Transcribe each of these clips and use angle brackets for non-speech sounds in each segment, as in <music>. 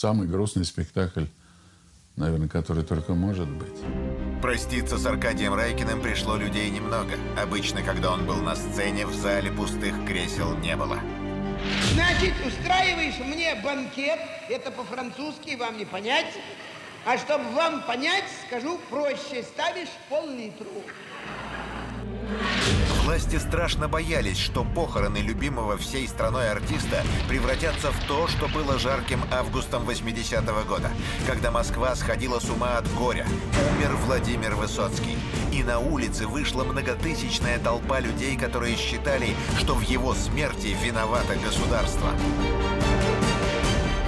самый грустный спектакль, наверное, который только может быть. Проститься с Аркадием Райкиным пришло людей немного. Обычно, когда он был на сцене, в зале пустых кресел не было. Значит, устраиваешь мне банкет, это по-французски вам не понять. А чтобы вам понять, скажу проще, ставишь пол-литру. Власти страшно боялись, что похороны любимого всей страной артиста превратятся в то, что было жарким августом 80-го года, когда Москва сходила с ума от горя. Умер Владимир Высоцкий. И на улице вышла многотысячная толпа людей, которые считали, что в его смерти виновато государство.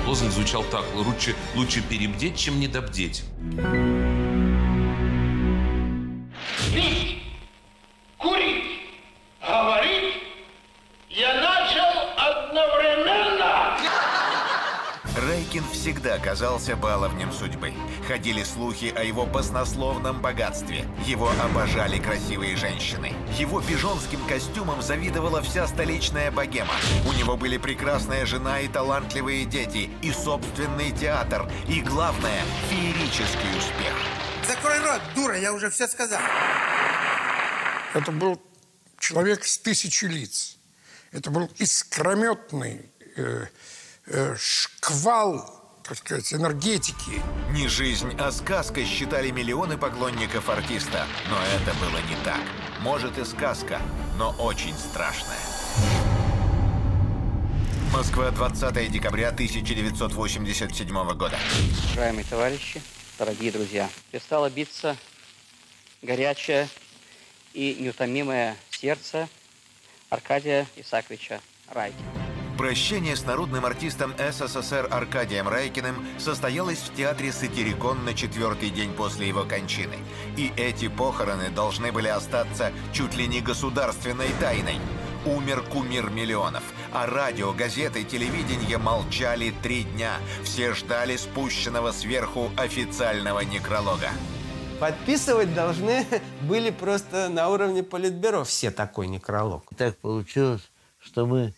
Лозунг звучал так. Лучше, лучше перебдеть, чем недобдеть. Всегда казался баловнем судьбы. Ходили слухи о его баснословном богатстве. Его обожали красивые женщины. Его пижонским костюмом завидовала вся столичная богема. У него были прекрасная жена и талантливые дети, и собственный театр, и, главное, феерический успех. Закрой рот, дура, я уже все сказал. Это был человек с тысячи лиц. Это был искрометный э, э, шквал, так сказать, энергетики. Не жизнь, а сказка считали миллионы поклонников артиста. Но это было не так. Может и сказка, но очень страшная. Москва, 20 декабря 1987 года. Уважаемые товарищи, дорогие друзья, перестало биться горячее и неутомимое сердце Аркадия Исаковича Райкина. Прощение с народным артистом СССР Аркадием Райкиным состоялось в театре «Сатирикон» на четвертый день после его кончины. И эти похороны должны были остаться чуть ли не государственной тайной. Умер кумир миллионов, а радио, газеты, телевидение молчали три дня. Все ждали спущенного сверху официального некролога. Подписывать должны <laughs> были просто на уровне политбюро все такой некролог. Так получилось, что мы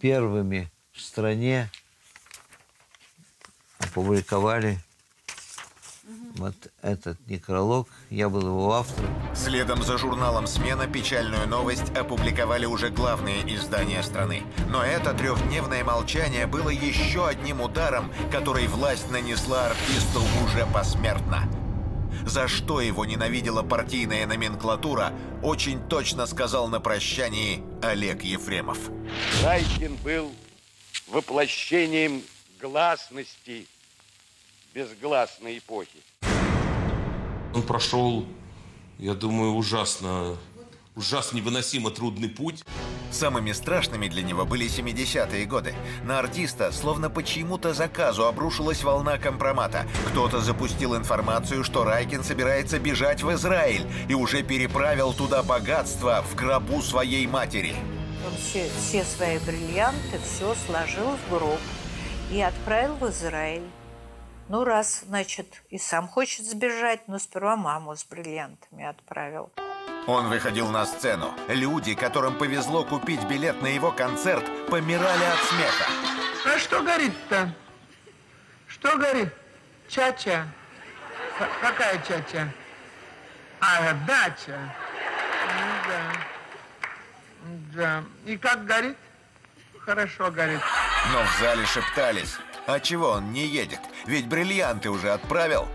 первыми в стране опубликовали вот этот некролог. Я был его автором. Следом за журналом «Смена» печальную новость опубликовали уже главные издания страны. Но это трехдневное молчание было еще одним ударом, который власть нанесла артисту уже посмертно. За что его ненавидела партийная номенклатура, очень точно сказал на прощании Олег Ефремов. Райкин был воплощением гласности безгласной эпохи. Он прошел, я думаю, ужасно, ужасно невыносимо трудный путь. Самыми страшными для него были 70-е годы. На артиста, словно по чьему-то заказу, обрушилась волна компромата. Кто-то запустил информацию, что Райкин собирается бежать в Израиль и уже переправил туда богатство в гробу своей матери. Он все, все свои бриллианты, все сложил в гроб и отправил в Израиль. Ну, раз, значит, и сам хочет сбежать, но сперва маму с бриллиантами отправил. Он выходил на сцену. Люди, которым повезло купить билет на его концерт, помирали от смеха. А что горит-то? Что горит? Чача. Какая чача? А, дача. Ну да. Да. И как горит? Хорошо горит. Но в зале шептались. А чего он не едет? Ведь бриллианты уже отправил.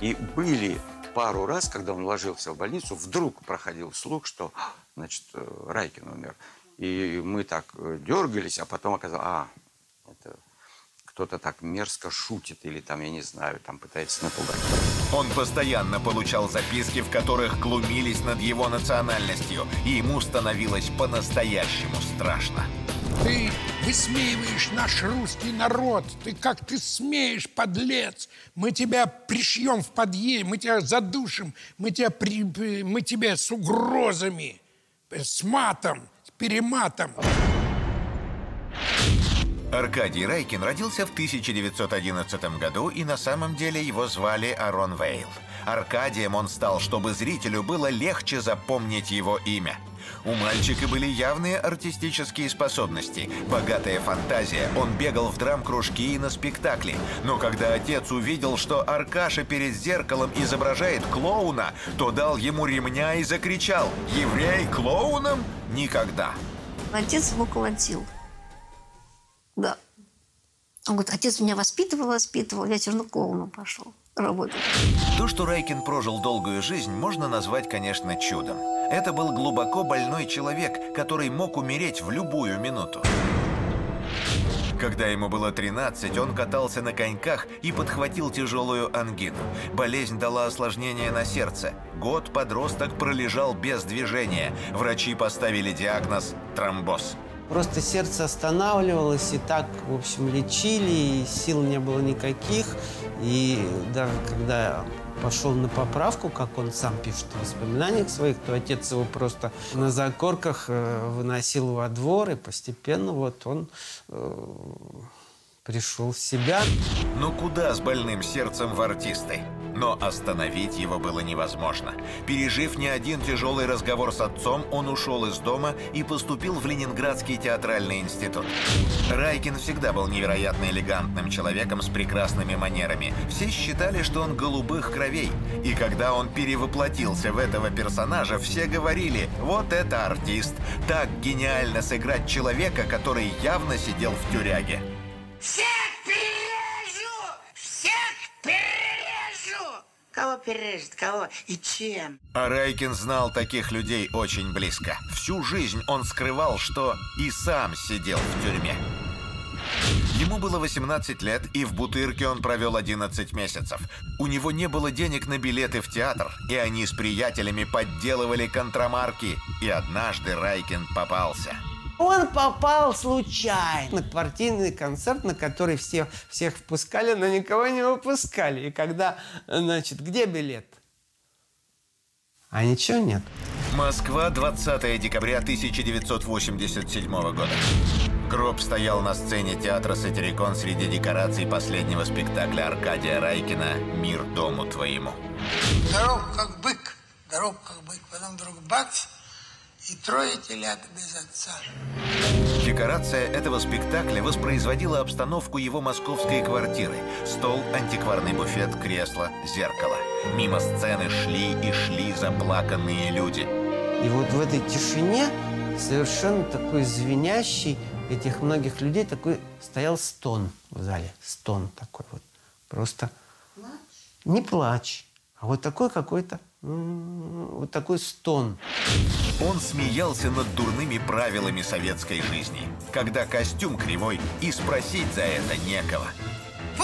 И были пару раз, когда он ложился в больницу, вдруг проходил слух, что, значит, э, Райкин умер. И мы так э, дергались, а потом оказалось, а, это кто-то так мерзко шутит или там, я не знаю, там пытается напугать. Он постоянно получал записки, в которых глумились над его национальностью, и ему становилось по-настоящему страшно. Ты высмеиваешь наш русский народ. Ты как ты смеешь, подлец. Мы тебя пришьем в подъезд, мы тебя задушим, мы тебя, при, мы тебя с угрозами, с матом, с перематом. Аркадий Райкин родился в 1911 году, и на самом деле его звали Арон Вейл. Аркадием он стал, чтобы зрителю было легче запомнить его имя. У мальчика были явные артистические способности, богатая фантазия, он бегал в драм-кружки и на спектакли. Но когда отец увидел, что Аркаша перед зеркалом изображает клоуна, то дал ему ремня и закричал «Еврей клоуном? Никогда!» Отец его колотил. Да. Он говорит, отец меня воспитывал, воспитывал, я все равно клоуном пошел работать. То, что Райкин прожил долгую жизнь, можно назвать, конечно, чудом. Это был глубоко больной человек, который мог умереть в любую минуту. Когда ему было 13, он катался на коньках и подхватил тяжелую ангину. Болезнь дала осложнение на сердце. Год подросток пролежал без движения. Врачи поставили диагноз тромбоз. Просто сердце останавливалось, и так, в общем, лечили, и сил не было никаких. И даже когда пошел на поправку, как он сам пишет в воспоминаниях своих, то отец его просто на закорках э, выносил во двор, и постепенно вот он э, пришел в себя. Но куда с больным сердцем в артисты? Но остановить его было невозможно. Пережив не один тяжелый разговор с отцом, он ушел из дома и поступил в Ленинградский театральный институт. Райкин всегда был невероятно элегантным человеком с прекрасными манерами. Все считали, что он голубых кровей. И когда он перевоплотился в этого персонажа, все говорили «Вот это артист! Так гениально сыграть человека, который явно сидел в тюряге». Всех перережу! Всех перережу! Кого перережет, кого и чем? А Райкин знал таких людей очень близко. Всю жизнь он скрывал, что и сам сидел в тюрьме. Ему было 18 лет, и в Бутырке он провел 11 месяцев. У него не было денег на билеты в театр, и они с приятелями подделывали контрамарки. И однажды Райкин попался. Он попал случайно на партийный концерт, на который все, всех впускали, но никого не выпускали. И когда, значит, где билет? А ничего нет. Москва, 20 декабря 1987 года. Гроб стоял на сцене театра «Сатирикон» среди декораций последнего спектакля Аркадия Райкина «Мир дому твоему». Здоров, как бык, здоров, как бык. Потом вдруг бац, и трое телят без отца. Декорация этого спектакля воспроизводила обстановку его московской квартиры. Стол, антикварный буфет, кресло, зеркало. Мимо сцены шли и шли заплаканные люди. И вот в этой тишине совершенно такой звенящий этих многих людей такой стоял стон в зале. Стон такой вот. Просто плач? не плач, а вот такой какой-то вот такой стон. Он смеялся над дурными правилами советской жизни, когда костюм кривой и спросить за это некого.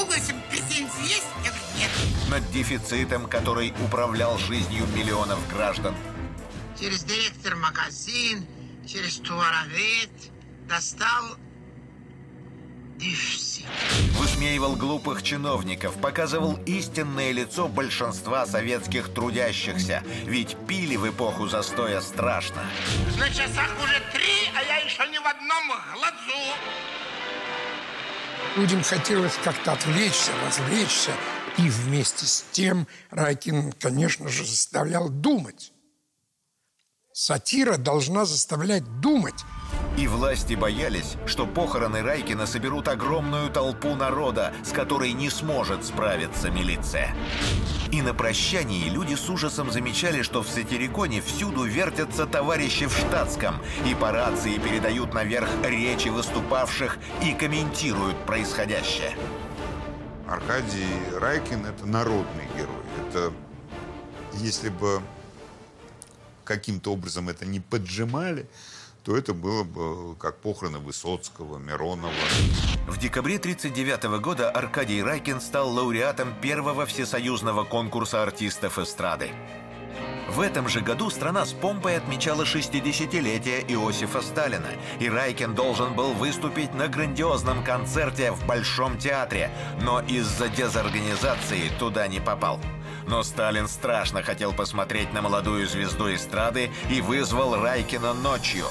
Области претензий есть? Я говорю, нет. Над дефицитом, который управлял жизнью миллионов граждан. Через директор магазин, через товаровед достал дефицит. Высмеивал глупых чиновников, показывал истинное лицо большинства советских трудящихся. Ведь пили в эпоху застоя страшно. На часах уже три, а я еще ни в одном глазу. Людям хотелось как-то отвлечься, развлечься. И вместе с тем Райкин, конечно же, заставлял думать. Сатира должна заставлять думать. И власти боялись, что похороны Райкина соберут огромную толпу народа, с которой не сможет справиться милиция. И на прощании люди с ужасом замечали, что в Сатириконе всюду вертятся товарищи в штатском, и по рации передают наверх речи выступавших и комментируют происходящее. Аркадий Райкин – это народный герой. Это если бы каким-то образом это не поджимали, то это было бы как похороны Высоцкого, Миронова. В декабре 1939 года Аркадий Райкин стал лауреатом первого всесоюзного конкурса артистов эстрады. В этом же году страна с помпой отмечала 60-летие Иосифа Сталина, и Райкин должен был выступить на грандиозном концерте в Большом театре, но из-за дезорганизации туда не попал. Но Сталин страшно хотел посмотреть на молодую звезду эстрады и вызвал Райкина ночью.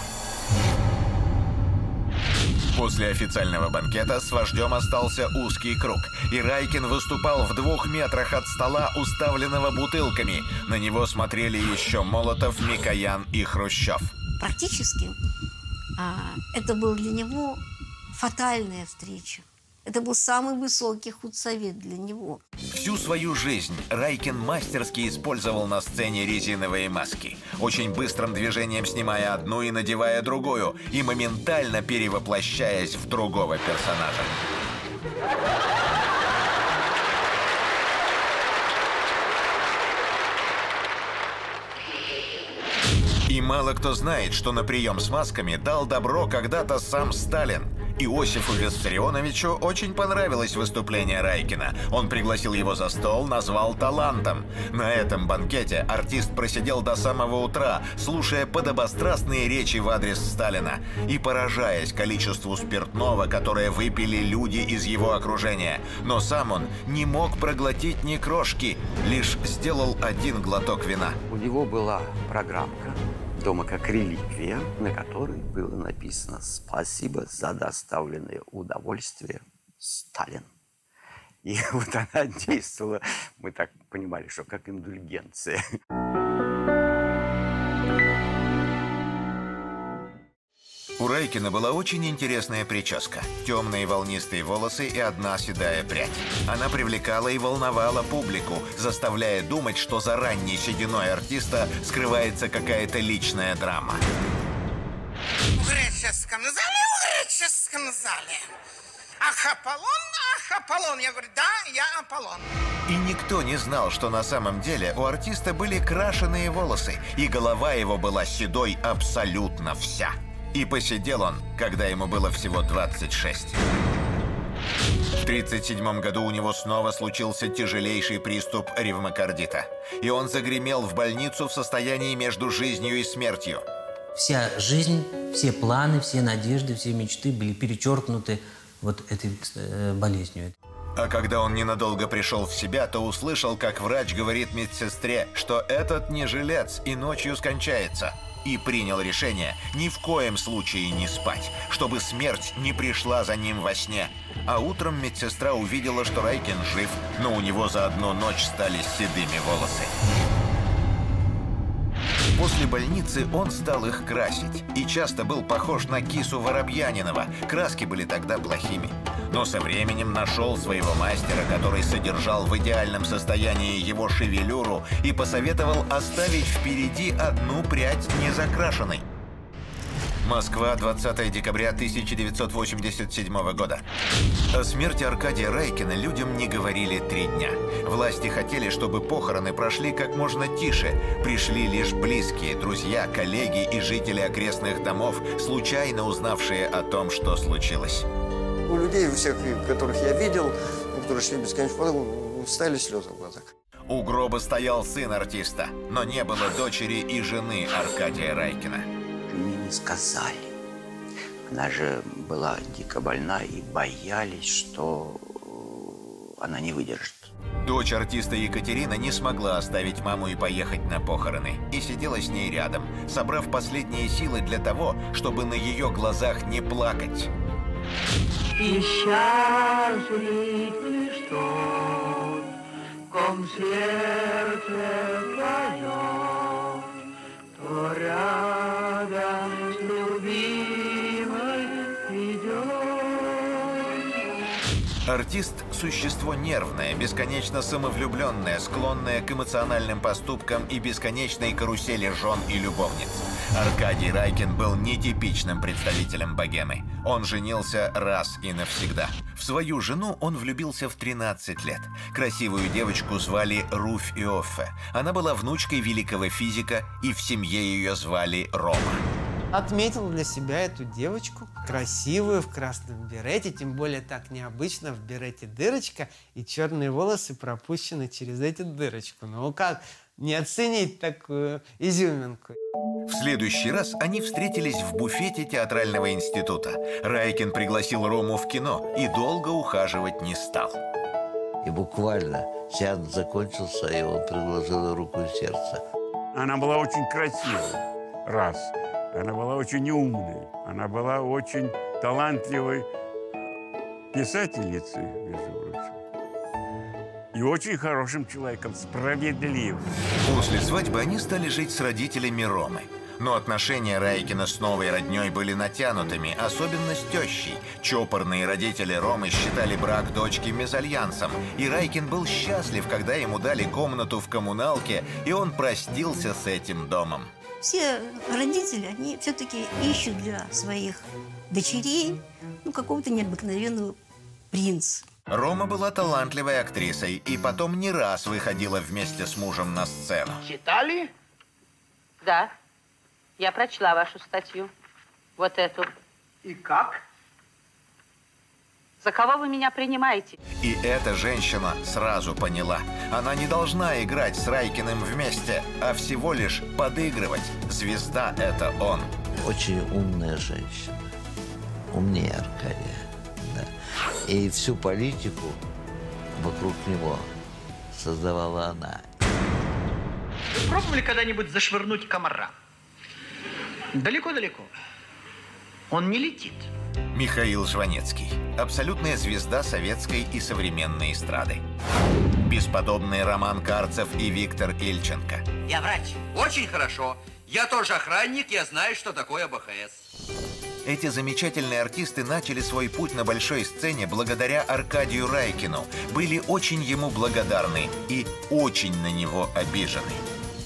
После официального банкета с вождем остался узкий круг, и Райкин выступал в двух метрах от стола, уставленного бутылками. На него смотрели еще Молотов, Микоян и Хрущев. Практически а, это был для него фатальная встреча. Это был самый высокий худсовет для него. Всю свою жизнь Райкин мастерски использовал на сцене резиновые маски, очень быстрым движением снимая одну и надевая другую, и моментально перевоплощаясь в другого персонажа. И мало кто знает, что на прием с масками дал добро когда-то сам Сталин. Иосифу Виссарионовичу очень понравилось выступление Райкина. Он пригласил его за стол, назвал талантом. На этом банкете артист просидел до самого утра, слушая подобострастные речи в адрес Сталина и поражаясь количеству спиртного, которое выпили люди из его окружения. Но сам он не мог проглотить ни крошки, лишь сделал один глоток вина. У него была программка дома как реликвия, на которой было написано «Спасибо за доставленное удовольствие, Сталин». И <laughs> вот она действовала, мы так понимали, что как индульгенция. У Райкина была очень интересная прическа. Темные волнистые волосы и одна седая прядь. Она привлекала и волновала публику, заставляя думать, что за ранней сединой артиста скрывается какая-то личная драма. В греческом зале, в греческом зале. Ах, Аполлон, ах, Аполлон. Я говорю, да, я Аполлон. И никто не знал, что на самом деле у артиста были крашеные волосы, и голова его была седой абсолютно вся. И посидел он, когда ему было всего 26. В 1937 году у него снова случился тяжелейший приступ ревмокардита. И он загремел в больницу в состоянии между жизнью и смертью. Вся жизнь, все планы, все надежды, все мечты были перечеркнуты вот этой э, болезнью. А когда он ненадолго пришел в себя, то услышал, как врач говорит медсестре, что этот не жилец и ночью скончается. И принял решение ни в коем случае не спать, чтобы смерть не пришла за ним во сне. А утром медсестра увидела, что Райкин жив, но у него за одну ночь стали седыми волосы. После больницы он стал их красить и часто был похож на кису Воробьянинова. Краски были тогда плохими. Но со временем нашел своего мастера, который содержал в идеальном состоянии его шевелюру и посоветовал оставить впереди одну прядь незакрашенной. Москва, 20 декабря 1987 года. О смерти Аркадия Райкина людям не говорили три дня. Власти хотели, чтобы похороны прошли как можно тише. Пришли лишь близкие, друзья, коллеги и жители окрестных домов, случайно узнавшие о том, что случилось. У людей, у всех, которых я видел, которые шли бесконечно, стали слезы в глазах. У гроба стоял сын артиста, но не было дочери и жены Аркадия Райкина. Не сказали. Она же была дико больна и боялись, что она не выдержит. Дочь артиста Екатерина не смогла оставить маму и поехать на похороны. И сидела с ней рядом, собрав последние силы для того, чтобы на ее глазах не плакать. И счастлив лишь тот, ком сердце твое, кто рядом Артист – существо нервное, бесконечно самовлюбленное, склонное к эмоциональным поступкам и бесконечной карусели жен и любовниц. Аркадий Райкин был нетипичным представителем богемы. Он женился раз и навсегда. В свою жену он влюбился в 13 лет. Красивую девочку звали Руфь Иоффе. Она была внучкой великого физика, и в семье ее звали Рома. Отметил для себя эту девочку, красивую, в красном берете, тем более так необычно, в берете дырочка, и черные волосы пропущены через эту дырочку. Ну как не оценить такую изюминку? В следующий раз они встретились в буфете театрального института. Райкин пригласил Рому в кино и долго ухаживать не стал. И буквально сеанс закончился, и он предложил руку и сердце. Она была очень красивая, раз. Она была очень умной, она была очень талантливой писательницей, между прочим. И очень хорошим человеком, справедливым. После свадьбы они стали жить с родителями Ромы. Но отношения Райкина с новой родней были натянутыми, особенно с тещей. Чопорные родители Ромы считали брак дочки мезальянсом, и Райкин был счастлив, когда ему дали комнату в коммуналке, и он простился с этим домом. Все родители, они все-таки ищут для своих дочерей ну, какого-то необыкновенного принца. Рома была талантливой актрисой и потом не раз выходила вместе с мужем на сцену. Читали? Да. Я прочла вашу статью. Вот эту. И как? За кого вы меня принимаете? И эта женщина сразу поняла. Она не должна играть с Райкиным вместе, а всего лишь подыгрывать. Звезда — это он. Очень умная женщина. Умнее Аркадия. Да. И всю политику вокруг него создавала она. Вы пробовали когда-нибудь зашвырнуть комара? Далеко-далеко. Он не летит. Михаил Жванецкий. Абсолютная звезда советской и современной эстрады. Бесподобный Роман Карцев и Виктор Ильченко. Я врач. Очень хорошо. Я тоже охранник, я знаю, что такое БХС. Эти замечательные артисты начали свой путь на большой сцене благодаря Аркадию Райкину, были очень ему благодарны и очень на него обижены.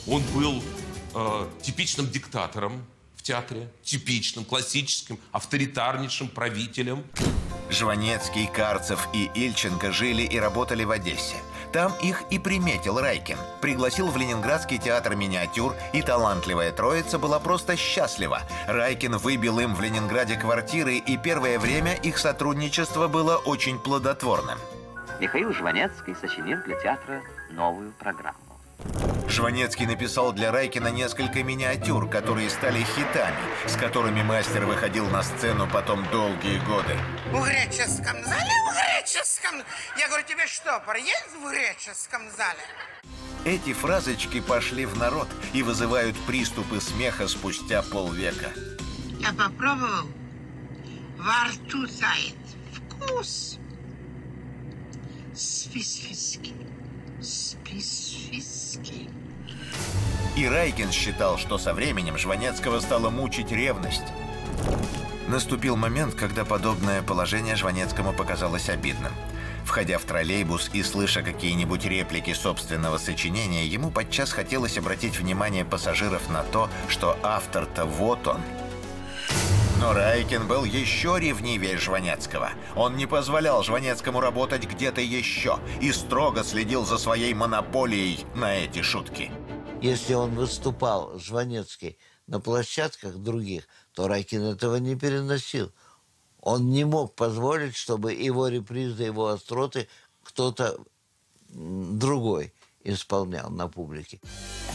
Он был э, типичным диктатором театре, типичным, классическим, авторитарнейшим правителем. Жванецкий, Карцев и Ильченко жили и работали в Одессе. Там их и приметил Райкин. Пригласил в Ленинградский театр миниатюр, и талантливая троица была просто счастлива. Райкин выбил им в Ленинграде квартиры, и первое время их сотрудничество было очень плодотворным. Михаил Жванецкий сочинил для театра новую программу. Жванецкий написал для Райкина несколько миниатюр, которые стали хитами, с которыми мастер выходил на сцену потом долгие годы. В греческом зале, в греческом... Я говорю, тебе штопор есть в греческом зале? Эти фразочки пошли в народ и вызывают приступы смеха спустя полвека. Я попробовал. Во рту тает. Вкус. Специфический. Специфический. И Райкин считал, что со временем Жванецкого стала мучить ревность. Наступил момент, когда подобное положение Жванецкому показалось обидным. Входя в троллейбус и слыша какие-нибудь реплики собственного сочинения, ему подчас хотелось обратить внимание пассажиров на то, что автор-то вот он. Но Райкин был еще ревнивее Жванецкого. Он не позволял Жванецкому работать где-то еще и строго следил за своей монополией на эти шутки. Если он выступал, Жванецкий, на площадках других, то Райкин этого не переносил. Он не мог позволить, чтобы его репризы, его остроты кто-то другой исполнял на публике.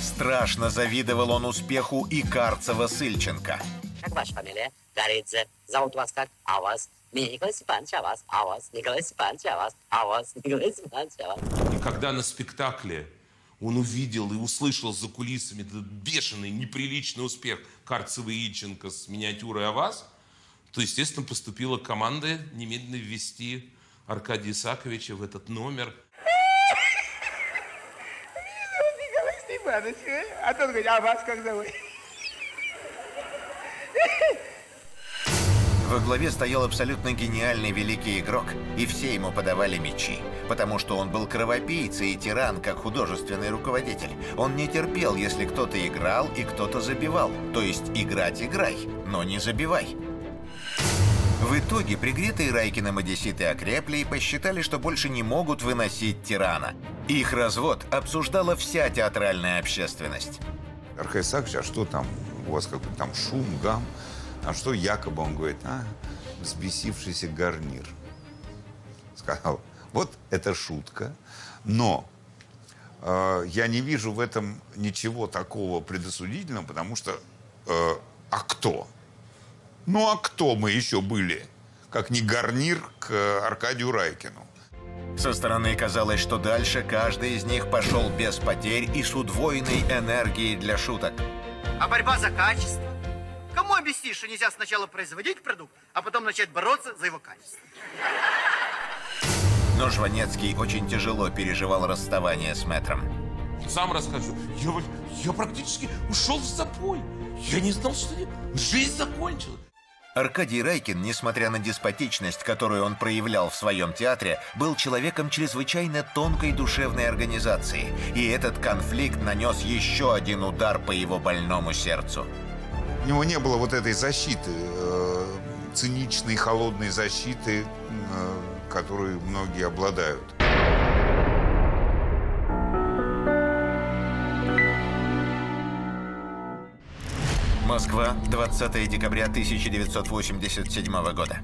Страшно завидовал он успеху и Карцева с Ильченко. Как ваша фамилия? Горидзе. Зовут вас как? А вас? Меня Николай Степанович, а вас? А вас? Николай Степанович, а вас? А вас? <laughs> Николай Степанович, а вас? И когда на спектакле он увидел и услышал за кулисами этот бешеный, неприличный успех Карцева и Ильченко с миниатюрой о вас, то, естественно, поступила команда немедленно ввести Аркадия Исаковича в этот номер. Николай Степанович, э? а тот говорит, а вас как зовут? <laughs> Во главе стоял абсолютно гениальный великий игрок, и все ему подавали мячи, потому что он был кровопийца и тиран, как художественный руководитель. Он не терпел, если кто-то играл и кто-то забивал, то есть играть играй, но не забивай. В итоге пригретые Райкиным одесситы окрепли и посчитали, что больше не могут выносить тирана. Их развод обсуждала вся театральная общественность. Исаакович, а что там? У вас какой-то там шум, гам? А что якобы он говорит? А, взбесившийся гарнир. Сказал, вот это шутка, но э, я не вижу в этом ничего такого предосудительного, потому что э, а кто? Ну а кто мы еще были, как не гарнир к Аркадию Райкину? Со стороны казалось, что дальше каждый из них пошел без потерь и с удвоенной энергией для шуток. А борьба за качество? Кому объяснить, что нельзя сначала производить продукт, а потом начать бороться за его качество? Но Жванецкий очень тяжело переживал расставание с мэтром. Сам расскажу. Я, я практически ушел в запой. Я не знал, что жизнь закончилась. Аркадий Райкин, несмотря на деспотичность, которую он проявлял в своем театре, был человеком чрезвычайно тонкой душевной организации. И этот конфликт нанес еще один удар по его больному сердцу. У него не было вот этой защиты, э, циничной, холодной защиты, э, которой многие обладают. Москва, 20 декабря 1987 года.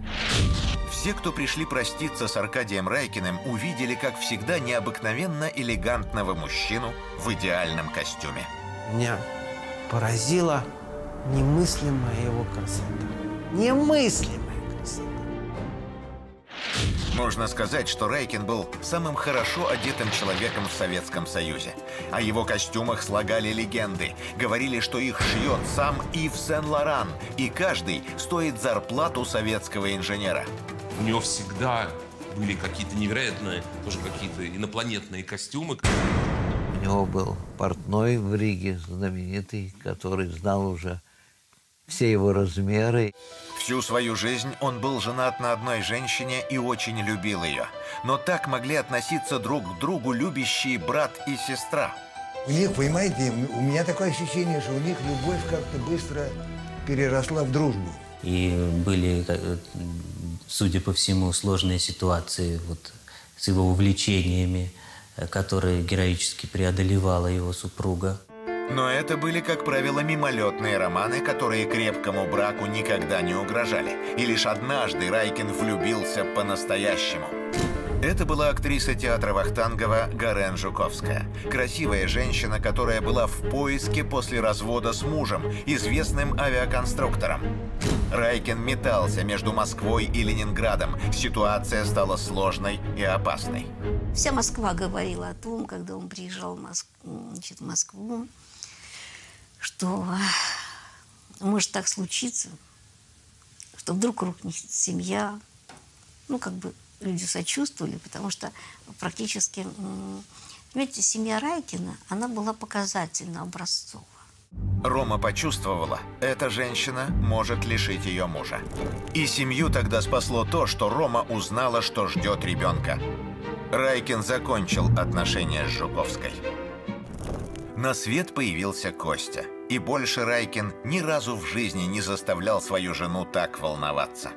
Все, кто пришли проститься с Аркадием Райкиным, увидели, как всегда, необыкновенно элегантного мужчину в идеальном костюме. Меня поразила немыслимая его красота. Немыслимая красота. Можно сказать, что Райкин был самым хорошо одетым человеком в Советском Союзе. О его костюмах слагали легенды. Говорили, что их шьет сам Ив Сен-Лоран, и каждый стоит зарплату советского инженера. У него всегда были какие-то невероятные, тоже какие-то инопланетные костюмы. У него был портной в Риге знаменитый, который знал уже все его размеры. Всю свою жизнь он был женат на одной женщине и очень любил ее. Но так могли относиться друг к другу любящие брат и сестра. У них, понимаете, у меня такое ощущение, что у них любовь как-то быстро переросла в дружбу. И были, э, судя по всему, сложные ситуации вот, с его увлечениями, э, которые героически преодолевала его супруга. Но это были, как правило, мимолетные романы, которые крепкому браку никогда не угрожали. И лишь однажды Райкин влюбился по-настоящему. Это была актриса театра Вахтангова Гарен Жуковская. Красивая женщина, которая была в поиске после развода с мужем, известным авиаконструктором. Райкин метался между Москвой и Ленинградом. Ситуация стала сложной и опасной. Вся Москва говорила о том, когда он приезжал в Москву, значит, в Москву что может так случиться, что вдруг рухнет семья. Ну, как бы люди сочувствовали, потому что практически, понимаете, семья Райкина, она была показательно образцова. Рома почувствовала, эта женщина может лишить ее мужа. И семью тогда спасло то, что Рома узнала, что ждет ребенка. Райкин закончил отношения с Жуковской. На свет появился Костя. И больше Райкин ни разу в жизни не заставлял свою жену так волноваться.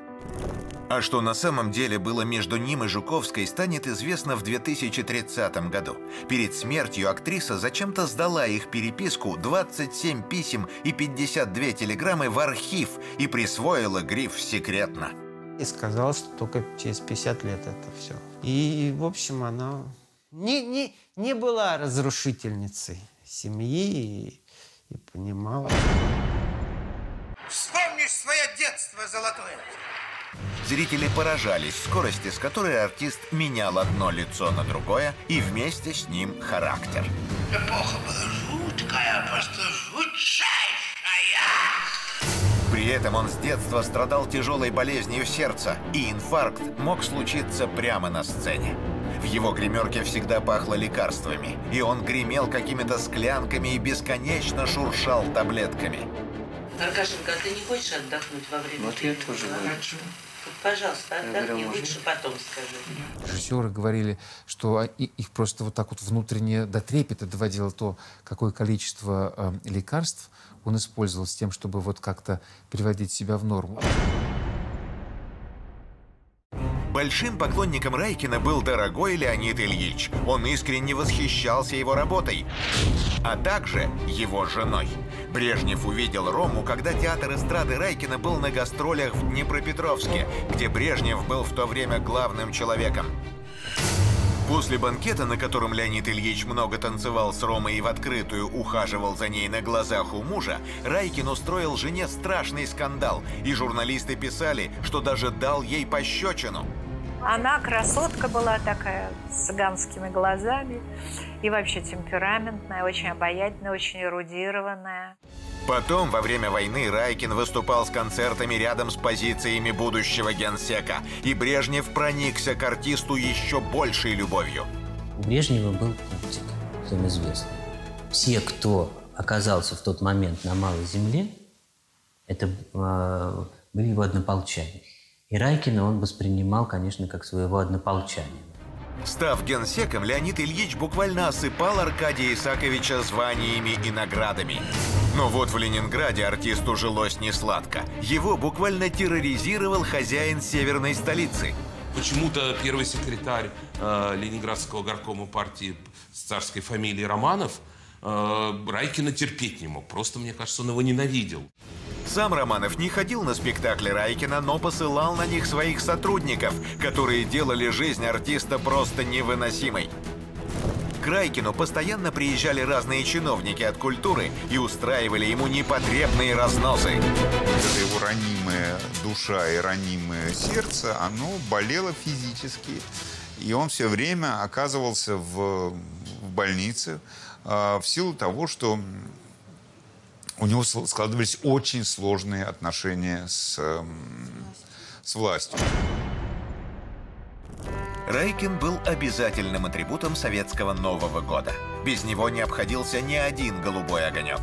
А что на самом деле было между ним и Жуковской, станет известно в 2030 году. Перед смертью актриса зачем-то сдала их переписку 27 писем и 52 телеграммы в архив и присвоила гриф «секретно». И сказала, что только через 50 лет это все. И, в общем, она не, не, не была разрушительницей семьи и, понимала. Вспомнишь свое детство золотое. Зрители поражались скорости, с которой артист менял одно лицо на другое и вместе с ним характер. Эпоха была жуткая, просто жутчайшая. При этом он с детства страдал тяжелой болезнью сердца, и инфаркт мог случиться прямо на сцене. В его гримерке всегда пахло лекарствами, и он гремел какими-то склянками и бесконечно шуршал таблетками. Аркашенька, а ты не хочешь отдохнуть во время Вот я тоже хочу. Пожалуйста, отдохни, лучше потом скажи. Режиссеры говорили, что и- их просто вот так вот внутренне до трепета доводило то, какое количество э, лекарств он использовал с тем, чтобы вот как-то приводить себя в норму. Большим поклонником Райкина был дорогой Леонид Ильич. Он искренне восхищался его работой, а также его женой. Брежнев увидел Рому, когда театр эстрады Райкина был на гастролях в Днепропетровске, где Брежнев был в то время главным человеком. После банкета, на котором Леонид Ильич много танцевал с Ромой и в открытую ухаживал за ней на глазах у мужа, Райкин устроил жене страшный скандал, и журналисты писали, что даже дал ей пощечину. Она красотка была такая, с цыганскими глазами. И вообще темпераментная, очень обаятельная, очень эрудированная. Потом, во время войны, Райкин выступал с концертами рядом с позициями будущего генсека, и Брежнев проникся к артисту еще большей любовью. У Брежнева был пунктик, всем известный. Все, кто оказался в тот момент на Малой Земле, это э, были его однополчане. И Райкина он воспринимал, конечно, как своего однополчанина. Став генсеком, Леонид Ильич буквально осыпал Аркадия Исаковича званиями и наградами. Но вот в Ленинграде артисту жилось несладко. Его буквально терроризировал хозяин северной столицы. Почему-то первый секретарь э, Ленинградского горкома партии с царской фамилией Романов э, Райкина терпеть не мог. Просто, мне кажется, он его ненавидел. Сам Романов не ходил на спектакли Райкина, но посылал на них своих сотрудников, которые делали жизнь артиста просто невыносимой. К Райкину постоянно приезжали разные чиновники от культуры и устраивали ему непотребные разносы. Это его ранимая душа и ранимое сердце, оно болело физически. И он все время оказывался в, в больнице э, в силу того, что у него складывались очень сложные отношения с, эм, с властью. Райкин был обязательным атрибутом советского Нового года. Без него не обходился ни один голубой огонек.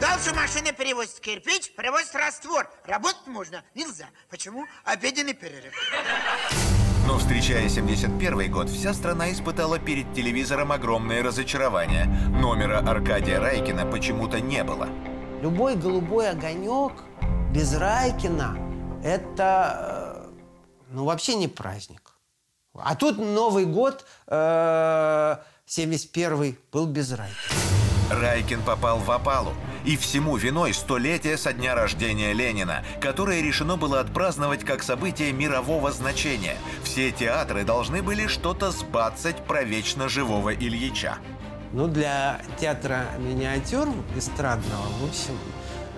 Дальше машина перевозит кирпич, привозит раствор. Работать можно? Нельзя. Почему? Обеденный перерыв. Но встречая 71 год, вся страна испытала перед телевизором огромное разочарование. Номера Аркадия Райкина почему-то не было. Любой голубой огонек без Райкина – это, э, ну, вообще не праздник. А тут Новый год, э, 71 был без Райкина. Райкин попал в опалу. И всему виной столетие со дня рождения Ленина, которое решено было отпраздновать как событие мирового значения. Все театры должны были что-то сбацать про вечно живого Ильича. Ну, для театра миниатюр эстрадного, в общем,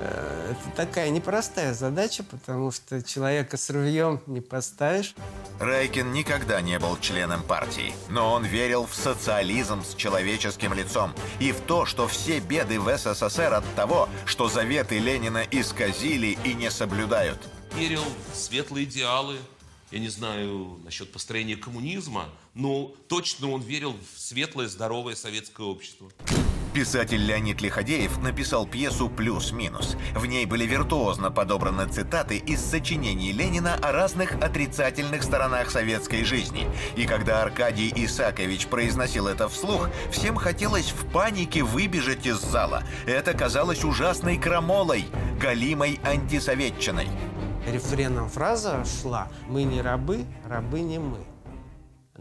э, это такая непростая задача, потому что человека с рвьем не поставишь. Райкин никогда не был членом партии, но он верил в социализм с человеческим лицом и в то, что все беды в СССР от того, что заветы Ленина исказили и не соблюдают. Верил в светлые идеалы, я не знаю насчет построения коммунизма, но точно он верил в светлое, здоровое советское общество. Писатель Леонид Лиходеев написал пьесу «Плюс-минус». В ней были виртуозно подобраны цитаты из сочинений Ленина о разных отрицательных сторонах советской жизни. И когда Аркадий Исакович произносил это вслух, всем хотелось в панике выбежать из зала. Это казалось ужасной крамолой, галимой антисоветчиной. Рефреном фраза шла «Мы не рабы, рабы не мы».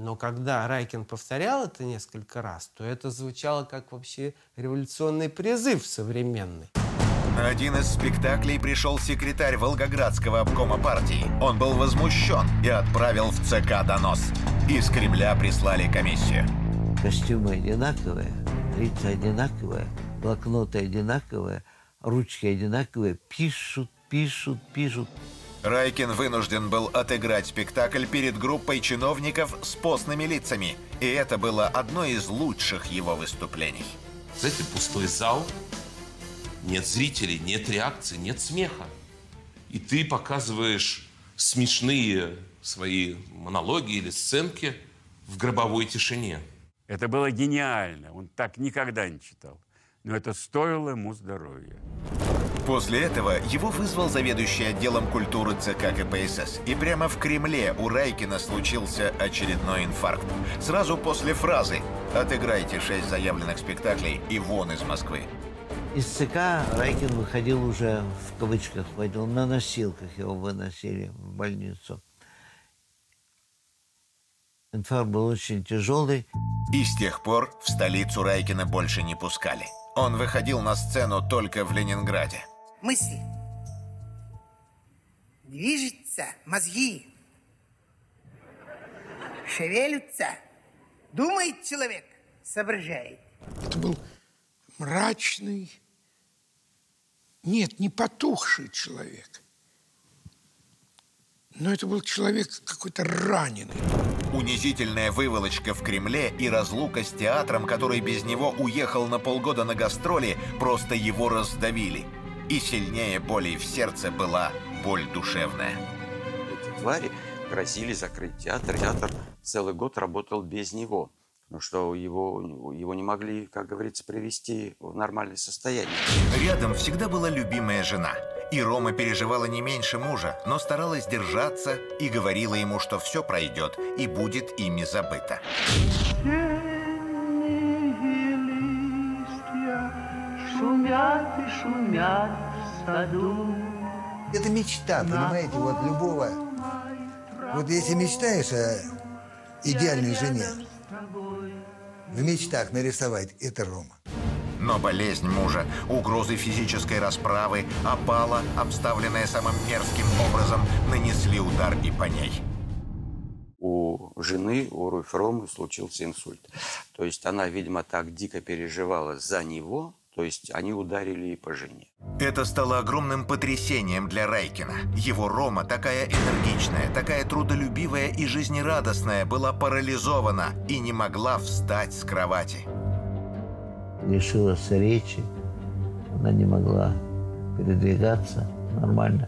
Но когда Райкин повторял это несколько раз, то это звучало как вообще революционный призыв современный. На один из спектаклей пришел секретарь Волгоградского обкома партии. Он был возмущен и отправил в ЦК донос. Из Кремля прислали комиссию. Костюмы одинаковые, лица одинаковые, блокноты одинаковые, ручки одинаковые, пишут, пишут, пишут. Райкин вынужден был отыграть спектакль перед группой чиновников с постными лицами. И это было одно из лучших его выступлений. Знаете, пустой зал, нет зрителей, нет реакции, нет смеха. И ты показываешь смешные свои монологи или сценки в гробовой тишине. Это было гениально. Он так никогда не читал. Но это стоило ему здоровья. После этого его вызвал заведующий отделом культуры ЦК КПСС. И прямо в Кремле у Райкина случился очередной инфаркт. Сразу после фразы «Отыграйте шесть заявленных спектаклей и вон из Москвы». Из ЦК Райкин выходил уже, в кавычках, ходил, на носилках его выносили в больницу. Инфаркт был очень тяжелый. И с тех пор в столицу Райкина больше не пускали. Он выходил на сцену только в Ленинграде. Мысли. Движется мозги. Шевелятся. Думает человек, соображает. Это был мрачный, нет, не потухший человек. Но это был человек какой-то раненый. Унизительная выволочка в Кремле и разлука с театром, который без него уехал на полгода на гастроли, просто его раздавили. И сильнее боли в сердце была боль душевная. Эти твари грозили закрыть театр. Театр целый год работал без него. Потому что его, его не могли, как говорится, привести в нормальное состояние. Рядом всегда была любимая жена. И Рома переживала не меньше мужа, но старалась держаться и говорила ему, что все пройдет и будет ими забыто. И шумят в саду. Это мечта, понимаете, вот любого. Вот если мечтаешь о идеальной жене, в мечтах нарисовать это Рома. Но болезнь мужа, угрозы физической расправы, опала, обставленная самым мерзким образом, нанесли удар и по ней. У жены, у Руфь Ромы случился инсульт. То есть она, видимо, так дико переживала за него, то есть они ударили и по жене. Это стало огромным потрясением для Райкина. Его Рома, такая энергичная, такая трудолюбивая и жизнерадостная, была парализована и не могла встать с кровати. Лишилась речи, она не могла передвигаться нормально.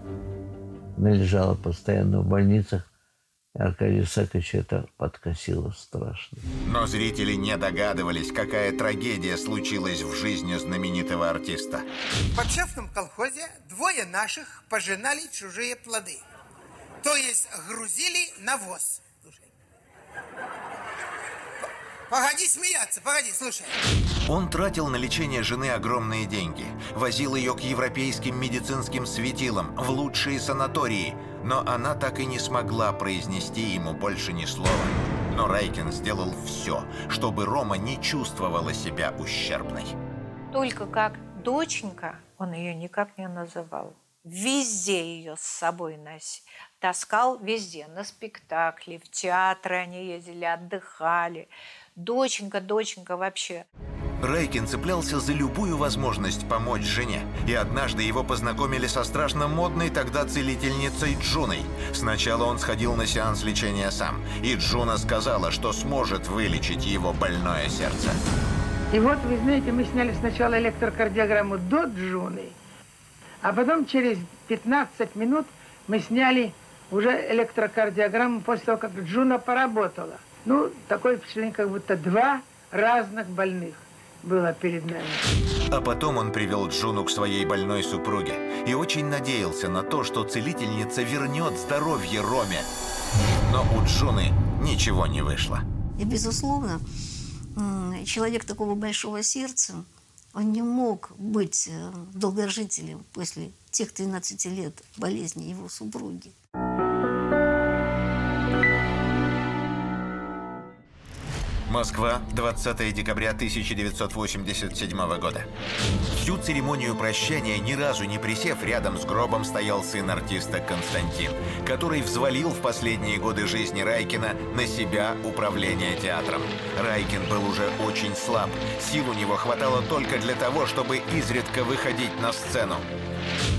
Она лежала постоянно в больницах. И Аркадию Саковичу это подкосило страшно. Но зрители не догадывались, какая трагедия случилась в жизни знаменитого артиста. В подшефном колхозе двое наших пожинали чужие плоды. То есть грузили навоз. Слушай. Погоди смеяться, погоди, слушай. Он тратил на лечение жены огромные деньги, возил ее к европейским медицинским светилам, в лучшие санатории, но она так и не смогла произнести ему больше ни слова. Но Райкин сделал все, чтобы Рома не чувствовала себя ущербной. Только как доченька, он ее никак не называл. Везде ее с собой носил. Таскал везде, на спектакли, в театры они ездили, отдыхали. Доченька, доченька вообще. Райкин цеплялся за любую возможность помочь жене. И однажды его познакомили со страшно модной тогда целительницей Джуной. Сначала он сходил на сеанс лечения сам. И Джуна сказала, что сможет вылечить его больное сердце. И вот, вы знаете, мы сняли сначала электрокардиограмму до Джуны, а потом через 15 минут мы сняли уже электрокардиограмму после того, как Джуна поработала. Ну, такое впечатление, как будто два разных больных было перед нами. А потом он привел Джуну к своей больной супруге и очень надеялся на то, что целительница вернет здоровье Роме. Но у Джуны ничего не вышло. И, безусловно, человек такого большого сердца, он не мог быть э, долгожителем после тех 13 лет болезни его супруги. Москва, 20 декабря 1987 года. Всю церемонию прощания, ни разу не присев, рядом с гробом стоял сын артиста Константин, который взвалил в последние годы жизни Райкина на себя управление театром. Райкин был уже очень слаб. Сил у него хватало только для того, чтобы изредка выходить на сцену.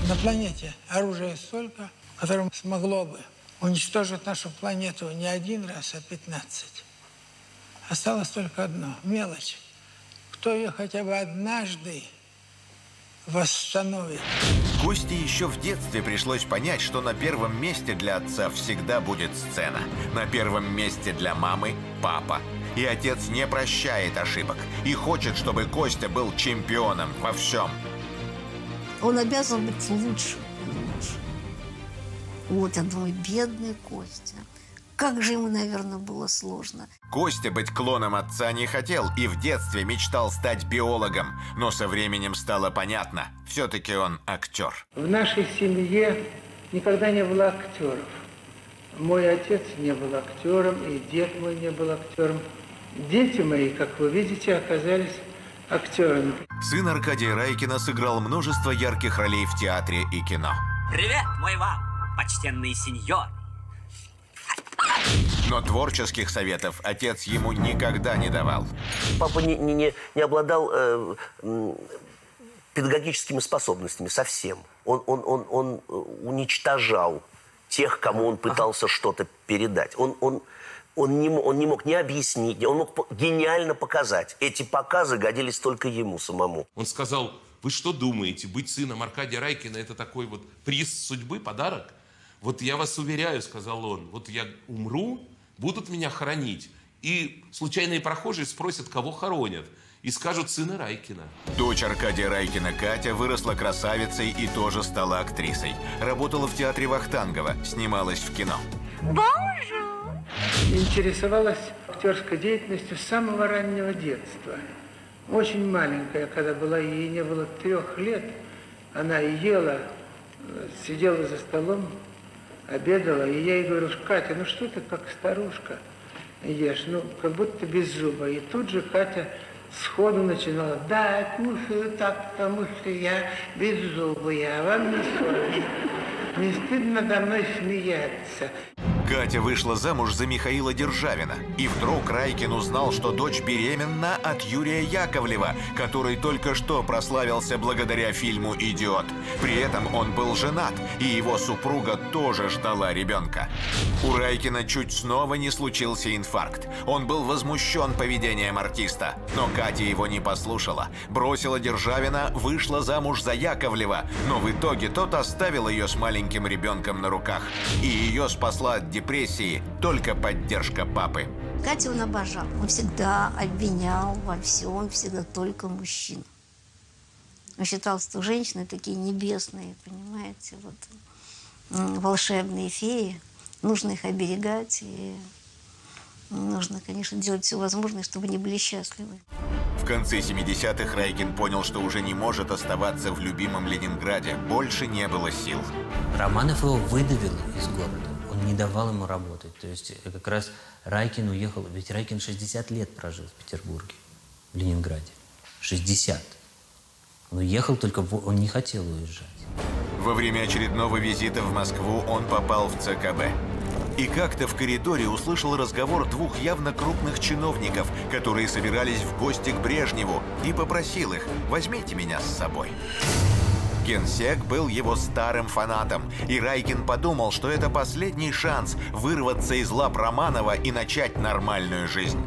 На планете оружие столько, которое смогло бы уничтожить нашу планету не один раз, а 15. Осталось только одно – мелочь. Кто ее хотя бы однажды восстановит. Косте еще в детстве пришлось понять, что на первом месте для отца всегда будет сцена. На первом месте для мамы – папа. И отец не прощает ошибок. И хочет, чтобы Костя был чемпионом во всем. Он обязан быть лучше. лучше. Вот я думаю, бедный Костя. Как же ему, наверное, было сложно. Костя быть клоном отца не хотел и в детстве мечтал стать биологом. Но со временем стало понятно, все-таки он актер. В нашей семье никогда не было актеров. Мой отец не был актером, и дед мой не был актером. Дети мои, как вы видите, оказались актерами. Сын Аркадия Райкина сыграл множество ярких ролей в театре и кино. Привет, мой вам, почтенный сеньор. Но творческих советов отец ему никогда не давал. Папа не, не, не, не обладал э, педагогическими способностями совсем. Он, он, он, он э, уничтожал тех, кому он пытался что-то передать. Он, он, он, не, он не мог ни объяснить, он мог гениально показать. Эти показы годились только ему самому. Он сказал, Вы что думаете, быть сыном Аркадия Райкина это такой вот приз судьбы, подарок? Вот я вас уверяю, сказал он, вот я умру, будут меня хоронить. И случайные прохожие спросят, кого хоронят. И скажут сына Райкина. Дочь Аркадия Райкина Катя выросла красавицей и тоже стала актрисой. Работала в театре Вахтангова, снималась в кино. Интересовалась актерской деятельностью с самого раннего детства. Очень маленькая, когда была, ей не было трех лет, она ела, э, сидела за столом, обедала, и я ей говорю, Катя, ну что ты как старушка ешь, ну как будто без зуба. И тут же Катя сходу начинала, да, я кушаю так, потому что я беззубая, а вам не совестно. Не стыдно надо мной смеяться. Катя вышла замуж за Михаила Державина. И вдруг Райкин узнал, что дочь беременна от Юрия Яковлева, который только что прославился благодаря фильму «Идиот». При этом он был женат, и его супруга тоже ждала ребенка. У Райкина чуть снова не случился инфаркт. Он был возмущен поведением артиста. Но Катя его не послушала. Бросила Державина, вышла замуж за Яковлева. Но в итоге тот оставил ее с маленьким ребенком на руках. И ее спасла депрессии только поддержка папы. Катю он обожал. Он всегда обвинял во всем, всегда только мужчин. Он считал, что женщины такие небесные, понимаете, вот волшебные феи. Нужно их оберегать и нужно, конечно, делать все возможное, чтобы они были счастливы. В конце 70-х Райкин понял, что уже не может оставаться в любимом Ленинграде. Больше не было сил. Романов его выдавил из города. Не давал ему работать. То есть э, как раз Райкин уехал. Ведь Райкин 60 лет прожил в Петербурге, в Ленинграде. 60. Он уехал, только он не хотел уезжать. Во время очередного визита в Москву он попал в ЦКБ. И как-то в коридоре услышал разговор двух явно крупных чиновников, которые собирались в гости к Брежневу, и попросил их «возьмите меня с собой». Генсек был его старым фанатом, и Райкин подумал, что это последний шанс вырваться из лап Романова и начать нормальную жизнь.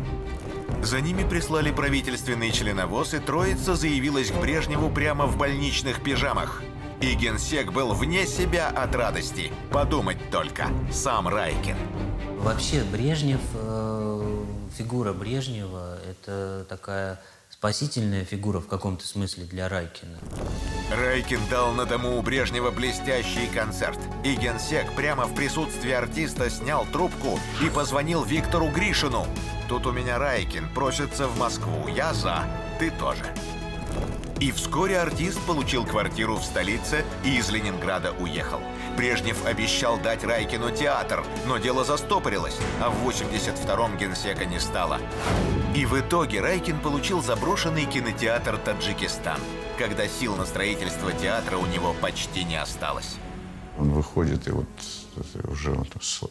За ними прислали правительственный членовоз, и троица заявилась к Брежневу прямо в больничных пижамах. И генсек был вне себя от радости. Подумать только, сам Райкин. Вообще Брежнев, э, фигура Брежнева – это такая спасительная фигура в каком-то смысле для Райкина. Райкин дал на дому у Брежнева блестящий концерт. И генсек прямо в присутствии артиста снял трубку и позвонил Виктору Гришину. Тут у меня Райкин просится в Москву. Я за. Ты тоже. И вскоре артист получил квартиру в столице и из Ленинграда уехал. Брежнев обещал дать Райкину театр, но дело застопорилось, а в 82-м генсека не стало. И в итоге Райкин получил заброшенный кинотеатр «Таджикистан», когда сил на строительство театра у него почти не осталось. Он выходит, и вот уже вот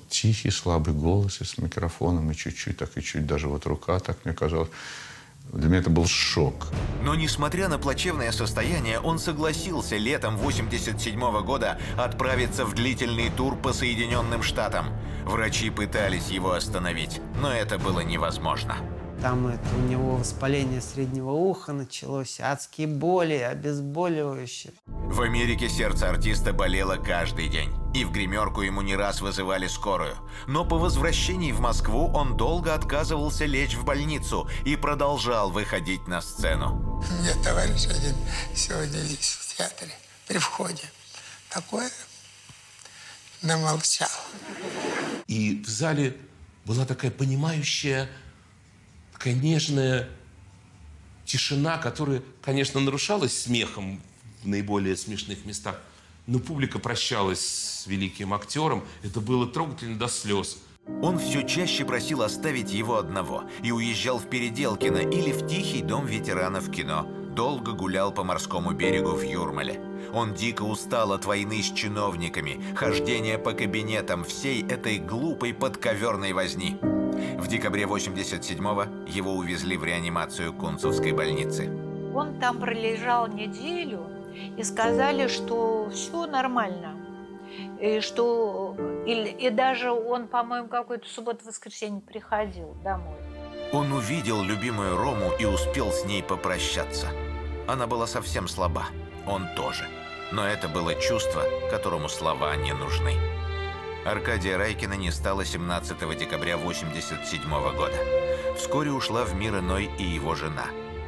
тихий, слабый голос с микрофоном, и чуть-чуть, так и чуть даже вот рука, так мне казалось. Для меня это был шок. Но несмотря на плачевное состояние, он согласился летом 87 года отправиться в длительный тур по Соединенным Штатам. Врачи пытались его остановить, но это было невозможно. Там это, у него воспаление среднего уха началось, адские боли, обезболивающие. В Америке сердце артиста болело каждый день. И в гримерку ему не раз вызывали скорую. Но по возвращении в Москву он долго отказывался лечь в больницу и продолжал выходить на сцену. У меня товарищ один сегодня есть в театре при входе. Такое намолчал. И в зале была такая понимающая, такая нежная тишина, которая, конечно, нарушалась смехом в наиболее смешных местах, но публика прощалась с великим актером. Это было трогательно до слез. Он все чаще просил оставить его одного и уезжал в Переделкино или в тихий дом ветеранов кино. Долго гулял по морскому берегу в Юрмале. Он дико устал от войны с чиновниками, хождения по кабинетам, всей этой глупой подковерной возни. В декабре 87-го его увезли в реанимацию Кунцевской больницы. Он там пролежал неделю и сказали, что все нормально. И что и, и даже он, по-моему, какой-то субботу-воскресенье приходил домой. Он увидел любимую Рому и успел с ней попрощаться. Она была совсем слаба, он тоже. Но это было чувство, которому слова не нужны. Аркадия Райкина не стало 17 декабря 1987 года. Вскоре ушла в мир иной и его жена.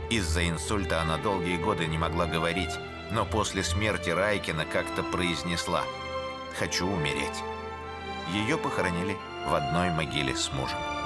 Из-за инсульта она долгие годы не могла говорить, но после смерти Райкина как-то произнесла «Хочу умереть». Ее похоронили в одной могиле с мужем.